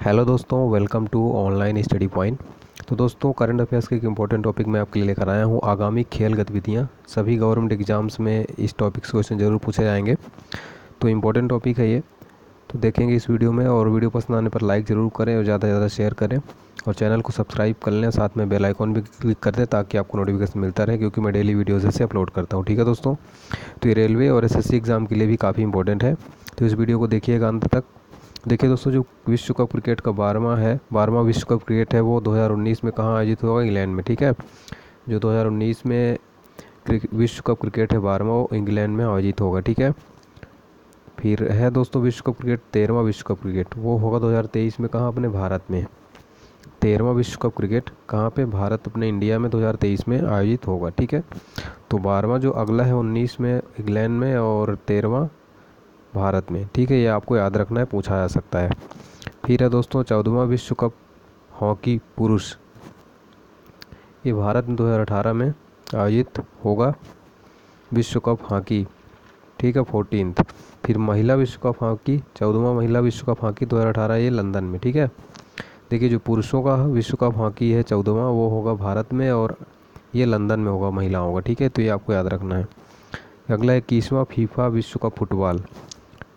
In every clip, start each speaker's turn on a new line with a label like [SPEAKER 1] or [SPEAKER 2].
[SPEAKER 1] Hello दोस्तों welcome to online study point तो दोस्तों करंट अफेयर्स के एक इम्पोर्टेंट टॉपिक मैं आपके लिए लेकर आया हूँ, आगामी खेल गतिविधियाँ। सभी गवर्नमेंट एग्ज़ाम्स में इस टॉपिक से क्वेश्चन ज़रूर पूछे जाएँगे। तो इम्पोर्टेंट टॉपिक है ये। तो देखेंगे इस वीडियो में और वीडियो पसंद आने पर लाइक ज़रूर करें और ज़्यादा से ज़्यादा शेयर करें। और चैनल को सब्सक्राइब कर लें साथ में बेल आइकॉन भी क्लिक कर दें ताकि आपको नोटिफिकेशन मिलता रहे, क्योंकि मैं डेली वीडियोज़ ऐसे अपलोड करता हूँ। ठीक है दोस्तों? तो ये रेलवे और एसएससी एग्ज़ाम के लिए भी काफ़ी इंपॉर्टेंट है। तो इस वीडियो को देखिएगा अंत तक। देखिए दोस्तों, जो विश्व कप क्रिकेट का बारहवा है, बारहवा विश्व कप क्रिकेट है वो 2019 में कहाँ आयोजित होगा? इंग्लैंड में, ठीक है? जो 2019 में विश्व कप क्रिकेट है, बारहवा वो इंग्लैंड में आयोजित होगा, ठीक है? फिर है दोस्तों विश्व कप क्रिकेट, तेरहवा विश्व कप क्रिकेट, वो होगा 2023 में कहाँ अपने भारत में? तेरहवा विश्व कप क्रिकेट कहाँ पे भारत अपने इंडिया में 2023 में आयोजित होगा, ठीक है? तो बारहवा जो अगला है उन्नीस में, इंग्लैंड में और तेरहवा भारत में। ठीक है, ये आपको याद रखना है, पूछा जा सकता है। फिर है दोस्तों, चौदहवा विश्व कप, हॉकी पुरुष। ये भारत में 2018 में आयोजित होगा विश्व कप हॉकी। ठीक है फोर्टीन फिर महिला विश्व कप हॉकी, चौदहवा महिला विश्व कप हॉकी दो हज़ार अठारह, ये लंदन में। ठीक है? देखिए, जो पुरुषों का विश्व कप हॉकी है, चौदहवा, वो होगा भारत में और ये लंदन में होगा महिलाओं का। ठीक है तो ये आपको याद रखना है। अगला इक्कीसवां फीफा विश्व कप फुटबॉल।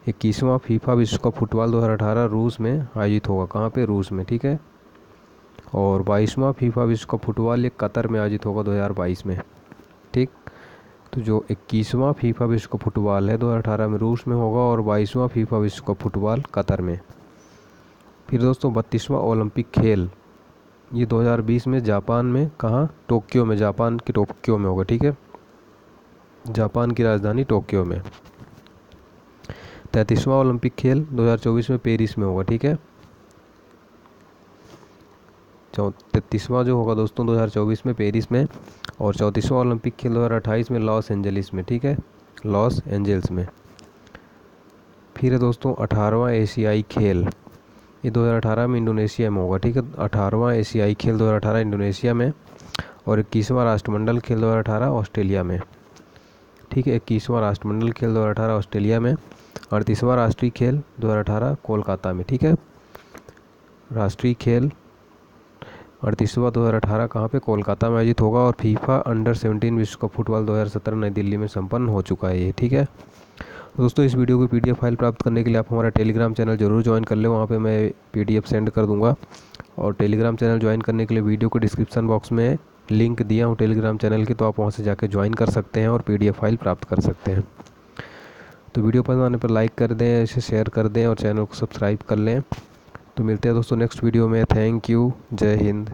[SPEAKER 1] इक्कीसवां फीफा विश्व कप फुटबॉल 2018 रूस में आयोजित होगा। कहाँ पे? रूस में, ठीक है? और बाईसवां फीफा विश्व कप फुटबॉल ये कतर में आयोजित होगा 2022 में, ठीक? तो जो इक्कीसवां फीफा विश्व कप फुटबॉल है 2018 में रूस में होगा और बाईसवां फीफा विश्व कप फुटबॉल कतर में। फिर दोस्तों, बत्तीसवां ओलंपिक खेल। ये 2020 में जापान में कहाँ? टोक्यो में। जापान के टोक्यो में होगा, ठीक है? जापान की राजधानी टोक्यो में। तैंतीसवां ओलंपिक खेल 2024 में पेरिस में होगा, ठीक है? चौ, तैतीसवां जो होगा दोस्तों 2024 में पेरिस में और चौंतीसवां ओलंपिक खेल 2028 में लॉस एंजलिस में, ठीक है? लॉस एंजल्स में। फिर है दोस्तों अठारहवा एशियाई खेल। ये 2018 में इंडोनेशिया में होगा, ठीक है? अठारहवा एशियाई खेल 2018 इंडोनेशिया में और इक्कीसवां राष्ट्रमंडल खेल 2018 ऑस्ट्रेलिया में, ठीक है? इक्कीसवां राष्ट्रमंडल खेल 2018 ऑस्ट्रेलिया में अड़तीसवां राष्ट्रीय खेल 2018 कोलकाता में, ठीक है? राष्ट्रीय खेल अड़तीसवा दो हज़ार अठारह कहाँ पर कोलकाता में आयोजित होगा और फीफा अंडर सेवनटीन विश्व कप फुटबॉल 2017 नई दिल्ली में संपन्न हो चुका है ये, ठीक है? दोस्तों, इस वीडियो की पीडीएफ फ़ाइल प्राप्त करने के लिए आप हमारा टेलीग्राम चैनल ज़रूर ज्वाइन कर ले। वहाँ पे मैं पीडीएफ सेंड कर दूँगा। और टेलीग्राम चैनल ज्वाइन करने के लिए वीडियो को डिस्क्रिप्शन बॉक्स में लिंक दिया हूँ टेलीग्राम चैनल की तो आप वहाँ से जाकर ज्वाइन कर सकते हैं और पीडीएफ फ़ाइल प्राप्त कर सकते हैं। तो वीडियो पसंद आने पर लाइक कर दें, इसे शेयर कर दें और चैनल को सब्सक्राइब कर लें। तो मिलते हैं दोस्तों नेक्स्ट वीडियो में। थैंक यू जय हिंद